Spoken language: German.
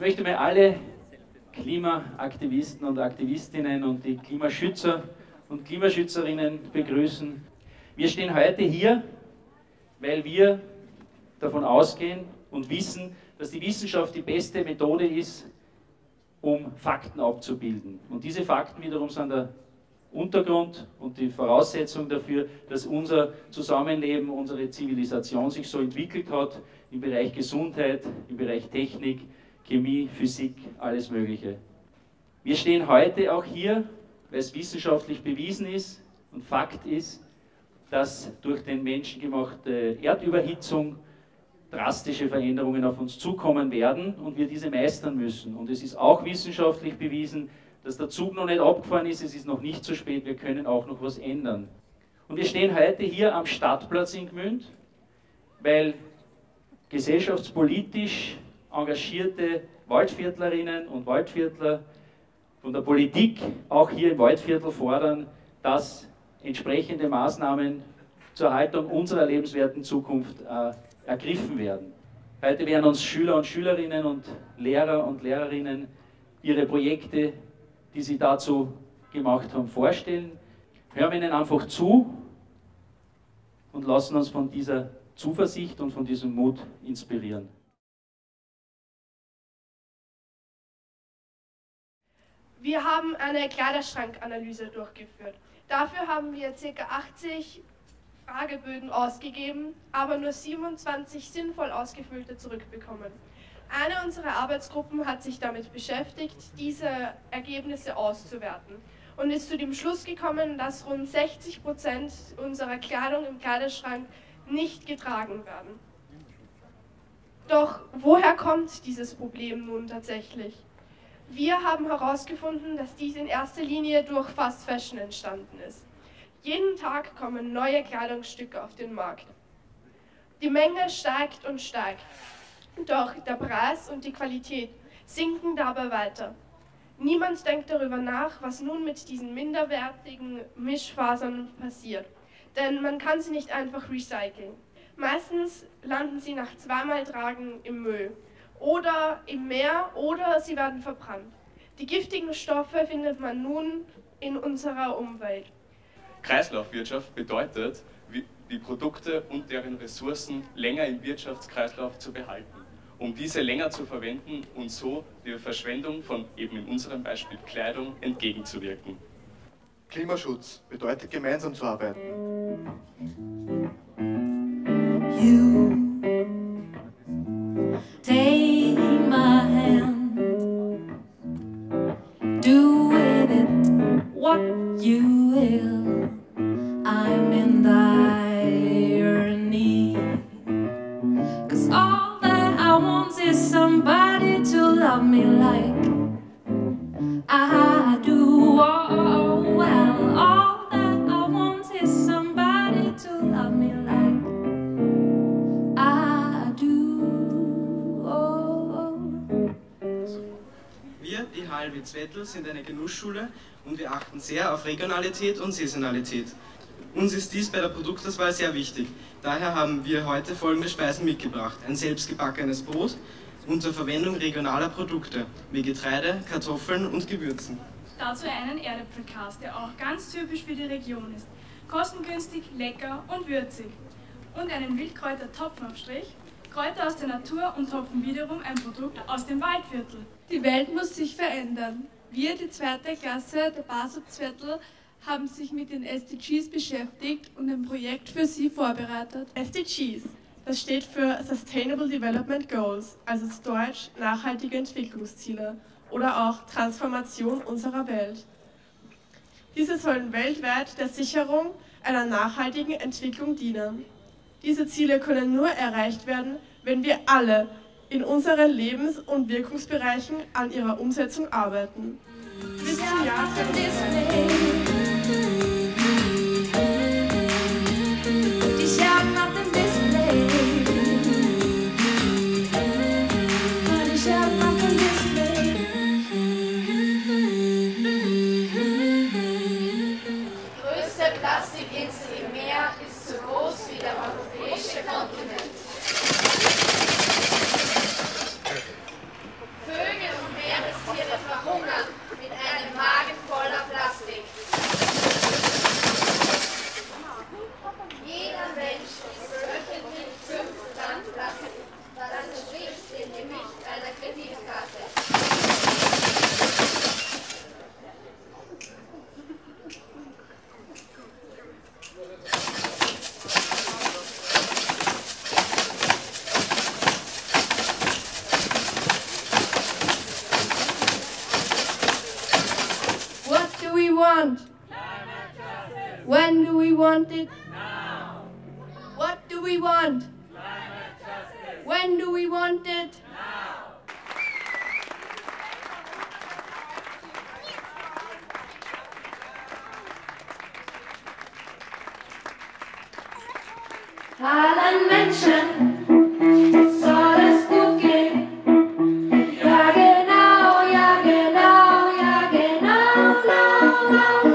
Ich möchte mal alle Klimaaktivisten und Aktivistinnen und die Klimaschützer und Klimaschützerinnen begrüßen. Wir stehen heute hier, weil wir davon ausgehen und wissen, dass die Wissenschaft die beste Methode ist, um Fakten abzubilden. Und diese Fakten wiederum sind der Untergrund und die Voraussetzung dafür, dass unser Zusammenleben, unsere Zivilisation sich so entwickelt hat im Bereich Gesundheit, im Bereich Technik, Chemie, Physik, alles Mögliche. Wir stehen heute auch hier, weil es wissenschaftlich bewiesen ist und Fakt ist, dass durch den menschengemachte Erdüberhitzung drastische Veränderungen auf uns zukommen werden und wir diese meistern müssen. Und es ist auch wissenschaftlich bewiesen, dass der Zug noch nicht abgefahren ist, es ist noch nicht zu spät, wir können auch noch was ändern. Und wir stehen heute hier am Stadtplatz in Gmünd, weil gesellschaftspolitisch engagierte Waldviertlerinnen und Waldviertler von der Politik auch hier im Waldviertel fordern, dass entsprechende Maßnahmen zur Erhaltung unserer lebenswerten Zukunft äh, ergriffen werden. Heute werden uns Schüler und Schülerinnen und Lehrer und Lehrerinnen ihre Projekte, die sie dazu gemacht haben, vorstellen. Hören wir ihnen einfach zu und lassen uns von dieser Zuversicht und von diesem Mut inspirieren. Wir haben eine Kleiderschrankanalyse durchgeführt. Dafür haben wir ca. 80 Fragebögen ausgegeben, aber nur 27 sinnvoll ausgefüllte zurückbekommen. Eine unserer Arbeitsgruppen hat sich damit beschäftigt, diese Ergebnisse auszuwerten und ist zu dem Schluss gekommen, dass rund 60 Prozent unserer Kleidung im Kleiderschrank nicht getragen werden. Doch woher kommt dieses Problem nun tatsächlich? Wir haben herausgefunden, dass dies in erster Linie durch Fast Fashion entstanden ist. Jeden Tag kommen neue Kleidungsstücke auf den Markt. Die Menge steigt und steigt, doch der Preis und die Qualität sinken dabei weiter. Niemand denkt darüber nach, was nun mit diesen minderwertigen Mischfasern passiert, denn man kann sie nicht einfach recyceln. Meistens landen sie nach zweimal Tragen im Müll oder im Meer oder sie werden verbrannt. Die giftigen Stoffe findet man nun in unserer Umwelt. Kreislaufwirtschaft bedeutet, die Produkte und deren Ressourcen länger im Wirtschaftskreislauf zu behalten, um diese länger zu verwenden und so der Verschwendung von eben in unserem Beispiel Kleidung entgegenzuwirken. Klimaschutz bedeutet gemeinsam zu arbeiten. You is somebody to love me like I do. Oh, well, all that I want is somebody to love me like I do. Oh. Wir, die HLW Zwettel, sind eine Genussschule und wir achten sehr auf Regionalität und Saisonalität. Uns ist dies bei der Produktauswahl sehr wichtig. Daher haben wir heute folgende Speisen mitgebracht. Ein selbstgebackenes Brot unter Verwendung regionaler Produkte, wie Getreide, Kartoffeln und Gewürzen. Dazu einen Erdäpfelkas, der auch ganz typisch für die Region ist. Kostengünstig, lecker und würzig. Und einen Wildkräuter-Topfenaufstrich, Kräuter aus der Natur und Topfen wiederum ein Produkt aus dem Waldviertel. Die Welt muss sich verändern. Wir, die zweite Klasse der Basubzviertel, haben sich mit den SDGs beschäftigt und ein Projekt für sie vorbereitet. SDGs, das steht für Sustainable Development Goals, also zu Deutsch nachhaltige Entwicklungsziele oder auch Transformation unserer Welt. Diese sollen weltweit der Sicherung einer nachhaltigen Entwicklung dienen. Diese Ziele können nur erreicht werden, wenn wir alle in unseren Lebens- und Wirkungsbereichen an ihrer Umsetzung arbeiten. Bis zum Jahr 2020. When do we want it? Now. What do we want? Justice. When do we want it? Now. ja genau, ja genau, now, now.